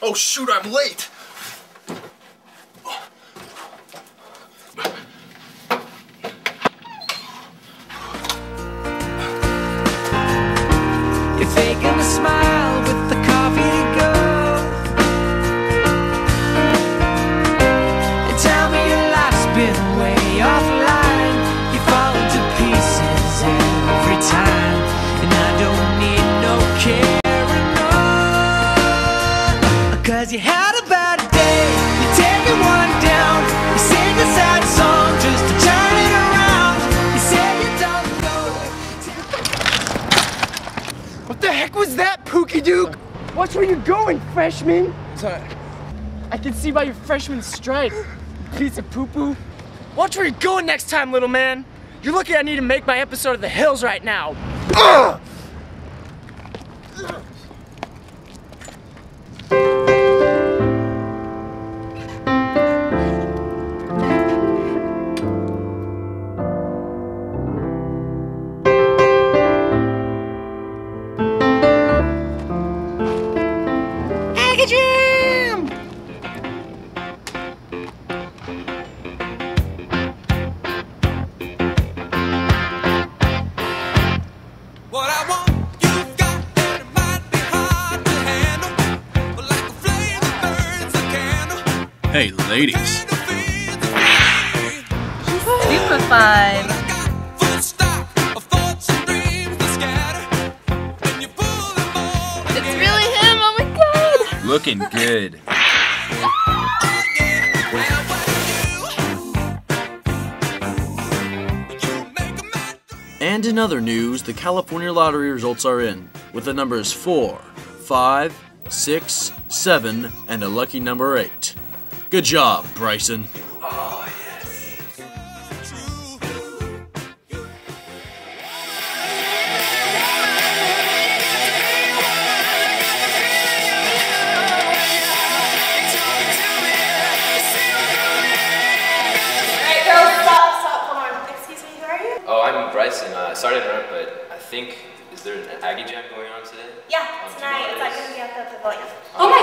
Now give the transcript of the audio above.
Oh shoot, I'm late. You're faking a smile Cause you had a bad day. You're taking one down. You sing a sad song just to turn it around. You say you don't know. What the heck was that, Pookie Duke? Watch where you're going, freshman. Sorry. I can see by your freshman stripe. you Piece of poo-poo. Watch where you're going next time, little man. You're lucky I need to make my episode of The Hills right now. What you pull them all It's really him. Oh my god. Looking good. And in other news, the California lottery results are in, with the numbers 4, 5, 6, 7, and a lucky number 8. Good job, Bryson. Oh yes. Alright, girls, stop, stop, hold on. Excuse me, who are you? Oh, I'm Bryson. Uh, sorry to interrupt, but I think is there an Aggie Jam going on today? Yeah, Um, do you know tonight. It's it like gonna be at the pavilion. Oh my